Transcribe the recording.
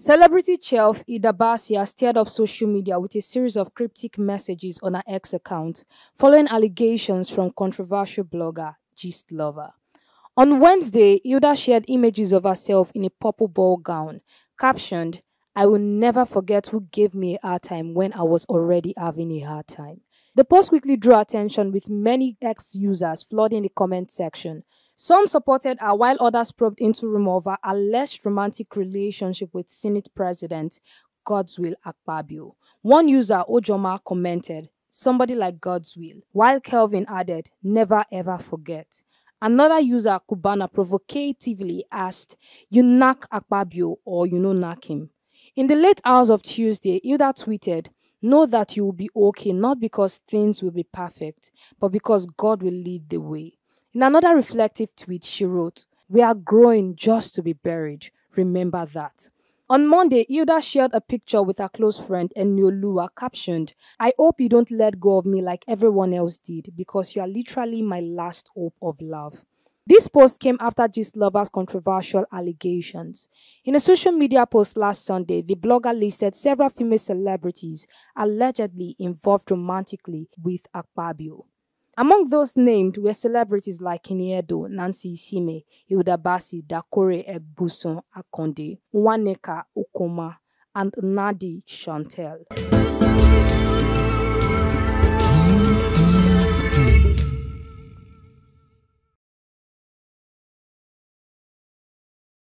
Celebrity chef Hilda Baci stirred up social media with a series of cryptic messages on her ex account following allegations from controversial blogger Gist Lover. On Wednesday, Hilda shared images of herself in a purple ball gown, captioned, I will never forget who gave me a hard time when I was already having a hard time. The post quickly drew attention with many ex users flooding the comment section, some supported her while others probed into rumor of her alleged romantic relationship with Senate President Godswill Akpabio. One user, Ojoma, commented, somebody like Godswill, while Kelvin added, never ever forget. Another user, Kubana, provocatively asked, you knock Akpabio or you no knock him. In the late hours of Tuesday, Hilda tweeted, Know that you will be okay not because things will be perfect, but because God will lead the way. In another reflective tweet, she wrote, We are growing just to be buried. Remember that. On Monday, Hilda shared a picture with her close friend Eniolua captioned, I hope you don't let go of me like everyone else did because you are literally my last hope of love. This post came after Gist Lover's controversial allegations. In a social media post last Sunday, the blogger listed several female celebrities allegedly involved romantically with Akpabio. Among those named were celebrities like Kiniedo, Nancy Isime, Hilda Baci, Dakore Egbuson Akande, Waneka Okoma, and Nadi Chantel.